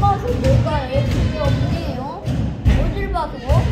봐서 뭘까요? 그게 없네요. 어딜 봐서?